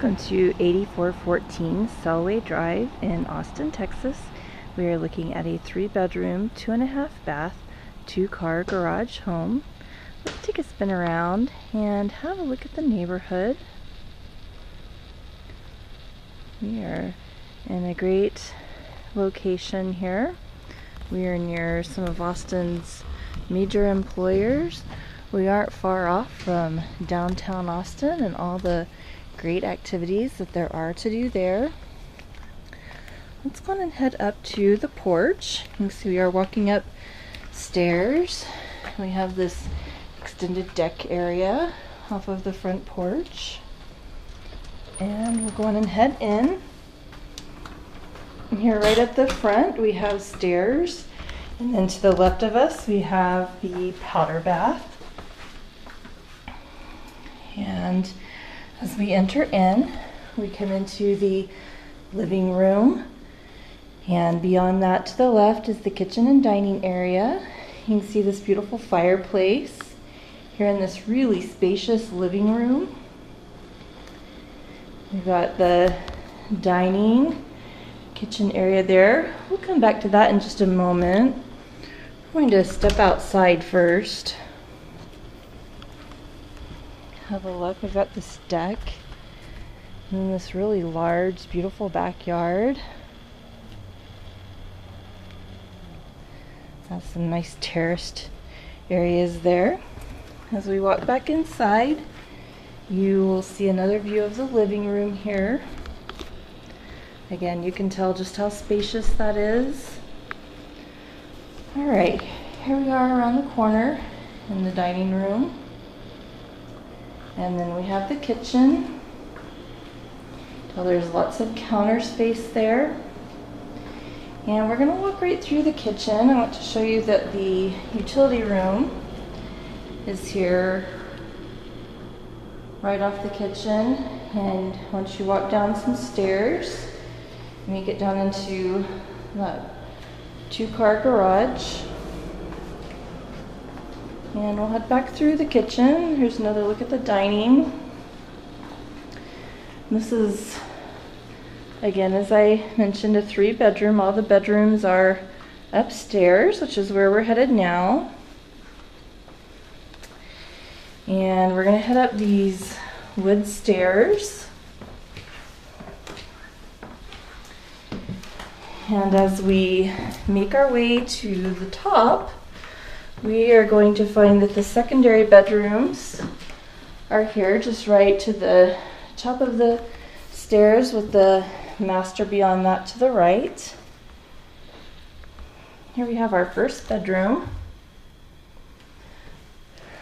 Welcome to 8414 Selway Drive in Austin, Texas. We are looking at a three bedroom, two and a half bath, two car garage home. Let's take a spin around and have a look at the neighborhood. We are in a great location here. We are near some of Austin's major employers. We aren't far off from downtown Austin and all the great activities that there are to do there. Let's go and head up to the porch. You see we are walking up stairs. We have this extended deck area off of the front porch. And we're going and head in. And here right at the front we have stairs. And then to the left of us we have the powder bath. And as we enter in, we come into the living room. And beyond that to the left is the kitchen and dining area. You can see this beautiful fireplace here in this really spacious living room. We've got the dining kitchen area there. We'll come back to that in just a moment. I'm going to step outside first have a look. We've got this deck and this really large, beautiful backyard. Has some nice terraced areas there. As we walk back inside, you will see another view of the living room here. Again, you can tell just how spacious that is. All right, here we are around the corner in the dining room. And then we have the kitchen. So there's lots of counter space there. And we're going to walk right through the kitchen. I want to show you that the utility room is here right off the kitchen. And once you walk down some stairs, you get down into the two-car garage. And we'll head back through the kitchen. Here's another look at the dining. This is, again, as I mentioned, a three bedroom. All the bedrooms are upstairs, which is where we're headed now. And we're gonna head up these wood stairs. And as we make our way to the top, we are going to find that the secondary bedrooms are here just right to the top of the stairs with the master beyond that to the right. Here we have our first bedroom.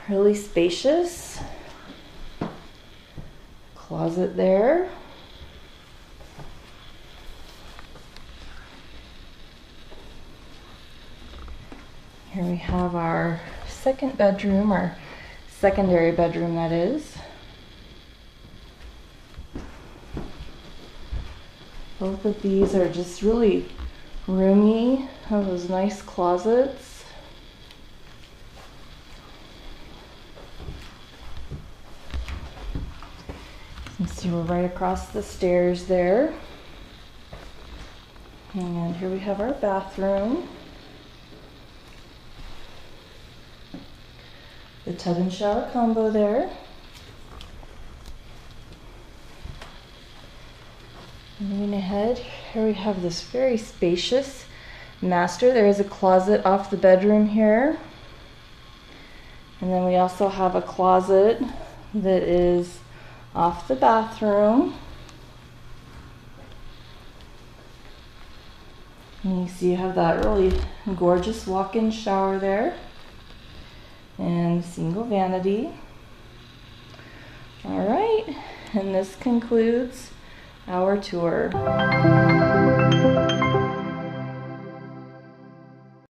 Really spacious. Closet there. Here we have our second bedroom, our secondary bedroom that is. Both of these are just really roomy, have those nice closets. You see we're right across the stairs there. And here we have our bathroom. The tub and shower combo there. Moving ahead, here we have this very spacious master. There is a closet off the bedroom here. And then we also have a closet that is off the bathroom. And you see you have that really gorgeous walk-in shower there and single vanity. All right, and this concludes our tour.